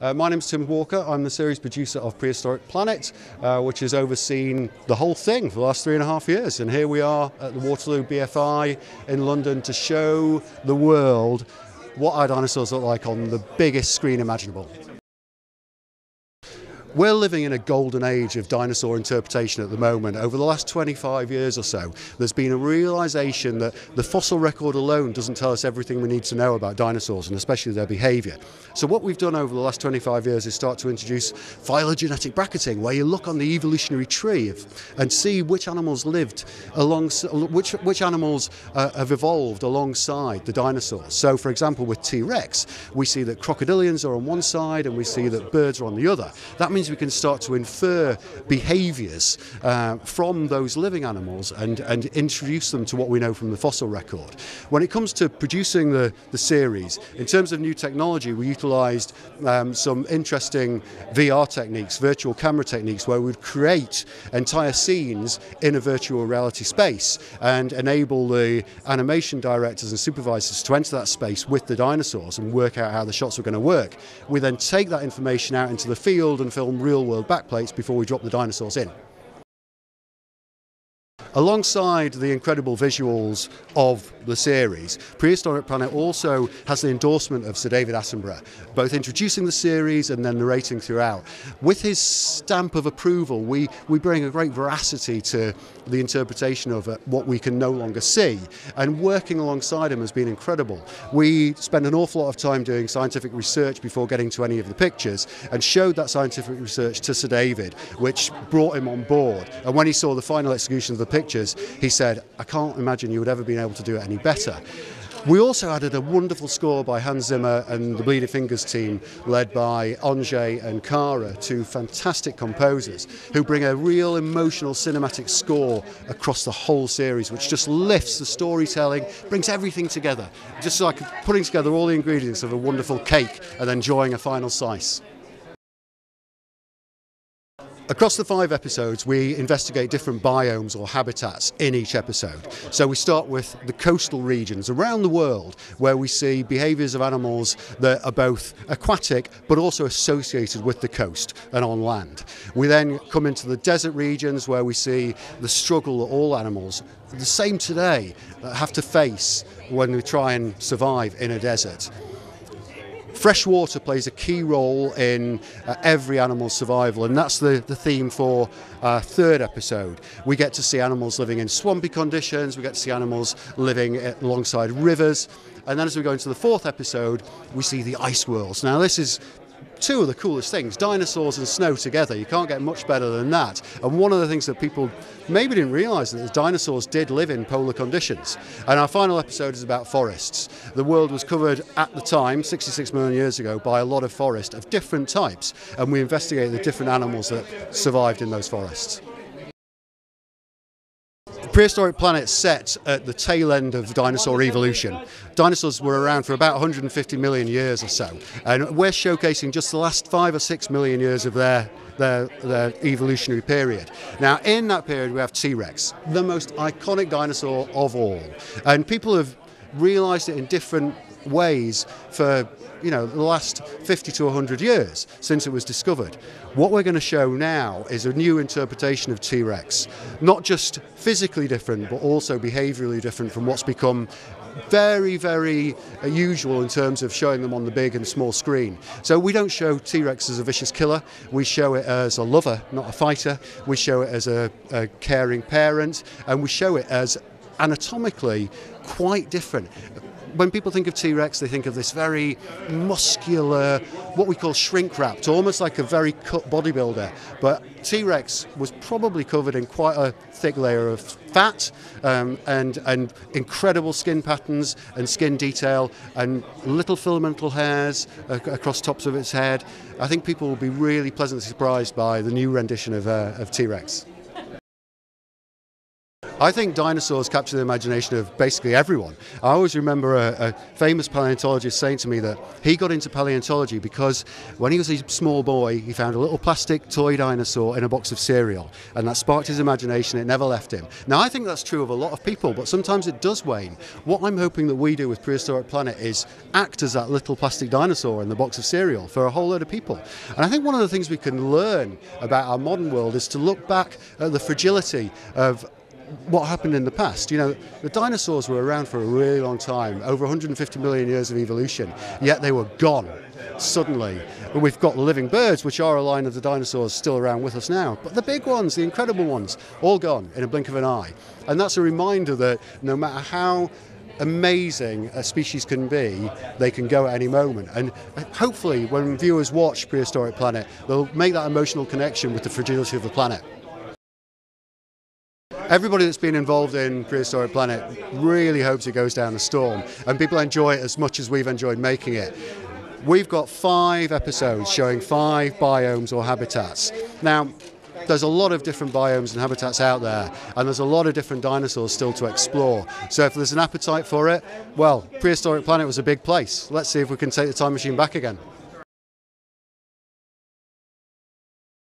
Uh, my name's Tim Walker. I'm the series producer of Prehistoric Planet, uh, which has overseen the whole thing for the last three and a half years. And here we are at the Waterloo BFI in London to show the world what our dinosaurs look like on the biggest screen imaginable. We're living in a golden age of dinosaur interpretation at the moment. Over the last 25 years or so, there's been a realization that the fossil record alone doesn't tell us everything we need to know about dinosaurs and especially their behavior. So what we've done over the last 25 years is start to introduce phylogenetic bracketing, where you look on the evolutionary tree and see which animals lived along, which, which animals uh, have evolved alongside the dinosaurs. So for example, with T-Rex, we see that crocodilians are on one side and we see that birds are on the other. That means means we can start to infer behaviours uh, from those living animals and, and introduce them to what we know from the fossil record. When it comes to producing the, the series, in terms of new technology, we utilised um, some interesting VR techniques, virtual camera techniques, where we'd create entire scenes in a virtual reality space and enable the animation directors and supervisors to enter that space with the dinosaurs and work out how the shots were going to work. We then take that information out into the field and film real world backplates before we drop the dinosaurs in. Alongside the incredible visuals of the series, Prehistoric Planet also has the endorsement of Sir David Attenborough, both introducing the series and then narrating throughout. With his stamp of approval, we, we bring a great veracity to the interpretation of uh, what we can no longer see, and working alongside him has been incredible. We spend an awful lot of time doing scientific research before getting to any of the pictures, and showed that scientific research to Sir David, which brought him on board. And when he saw the final execution of the picture, pictures, he said, I can't imagine you would ever been able to do it any better. We also added a wonderful score by Hans Zimmer and the Bleeding Fingers team, led by Anže and Kara, two fantastic composers who bring a real emotional cinematic score across the whole series, which just lifts the storytelling, brings everything together, just like putting together all the ingredients of a wonderful cake and enjoying a final slice. Across the five episodes, we investigate different biomes or habitats in each episode. So we start with the coastal regions around the world where we see behaviours of animals that are both aquatic but also associated with the coast and on land. We then come into the desert regions where we see the struggle that all animals, the same today, have to face when we try and survive in a desert. Fresh water plays a key role in uh, every animal's survival, and that's the, the theme for our third episode. We get to see animals living in swampy conditions, we get to see animals living alongside rivers, and then as we go into the fourth episode, we see the ice worlds. Now, this is two of the coolest things dinosaurs and snow together. You can't get much better than that. And one of the things that people maybe didn't realize that the dinosaurs did live in polar conditions. And our final episode is about forests. The world was covered at the time, 66 million years ago, by a lot of forest of different types. And we investigated the different animals that survived in those forests. Prehistoric Planet set at the tail end of dinosaur evolution. Dinosaurs were around for about 150 million years or so, and we're showcasing just the last five or six million years of their their, their evolutionary period. Now, in that period, we have T-Rex, the most iconic dinosaur of all, and people have realised it in different ways for you know the last 50 to 100 years since it was discovered. What we're going to show now is a new interpretation of T-Rex, not just physically different but also behaviourally different from what's become very, very usual in terms of showing them on the big and small screen. So we don't show T-Rex as a vicious killer, we show it as a lover, not a fighter, we show it as a, a caring parent, and we show it as anatomically quite different when people think of T Rex, they think of this very muscular, what we call shrink wrapped, almost like a very cut bodybuilder. But T Rex was probably covered in quite a thick layer of fat um, and, and incredible skin patterns and skin detail and little filamental hairs across tops of its head. I think people will be really pleasantly surprised by the new rendition of, uh, of T Rex. I think dinosaurs capture the imagination of basically everyone. I always remember a, a, famous paleontologist saying to me that he got into paleontology because when he was a small boy, he found a little plastic toy dinosaur in a box of cereal, and that sparked his imagination. It never left him. Now, I think that's true of a lot of people, but sometimes it does wane. What I'm hoping that we do with Prehistoric Planet is act as that little plastic dinosaur in the box of cereal for a whole load of people. And I think one of the things we can learn about our modern world is to look back at the fragility of what happened in the past. You know, the dinosaurs were around for a really long time, over 150 million years of evolution, yet they were gone suddenly. We've got the living birds, which are a line of the dinosaurs still around with us now, but the big ones, the incredible ones, all gone in a blink of an eye. And that's a reminder that no matter how amazing a species can be, they can go at any moment. And uh, hopefully, when viewers watch Prehistoric Planet, they'll make that emotional connection with the fragility of the planet. Everybody that's been involved in Prehistoric Planet really hopes it goes down the storm, and people enjoy it as much as we've enjoyed making it. We've got five episodes showing five biomes or habitats. Now, there's a lot of different biomes and habitats out there, and there's a lot of different dinosaurs still to explore. So if there's an appetite for it, well, Prehistoric Planet was a big place. Let's see if we can take the time machine back again.